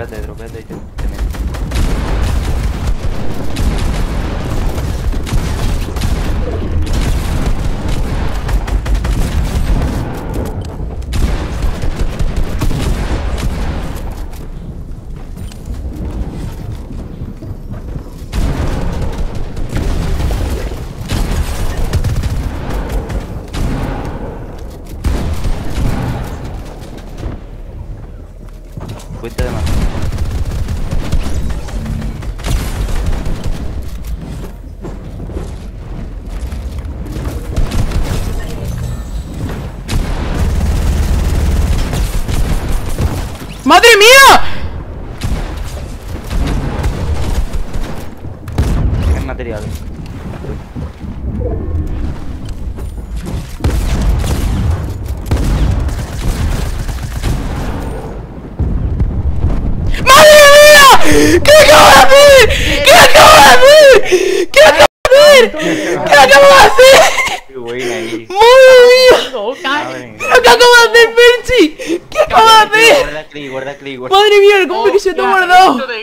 dropeate, dropeate y te, te meto. fuiste demasiado. ¡Madre mía! Es material. ¿Qué acabo de hacer? ¿Qué acabo de hacer? ¿Qué acabo de hacer? ¿Qué acabo de hacer? Muy bien. ¿Qué acabo de hacer? ¡Guarda, guarda, guarda, guarda, guarda, guarda, guarda,